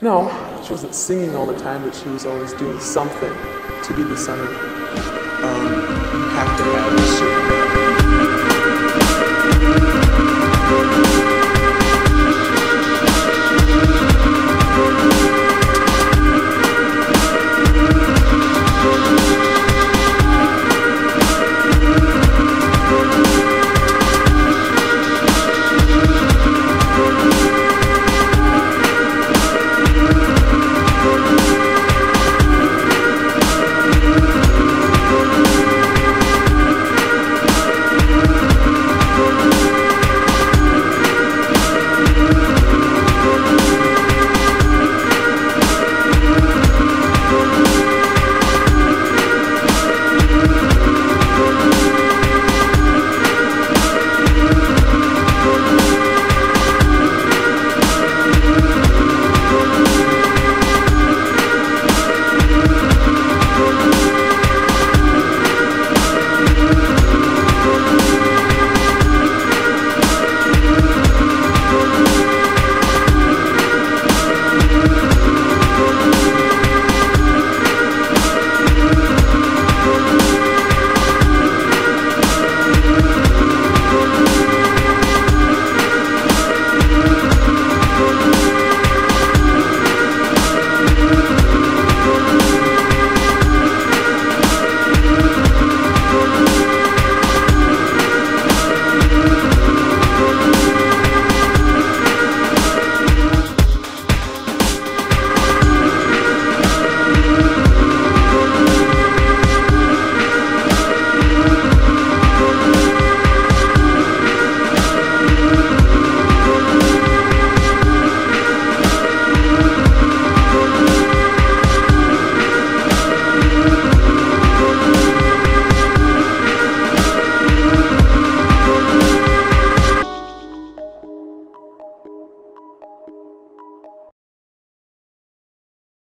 No, she wasn't singing all the time, but she was always doing something to be the center. Um, you have to have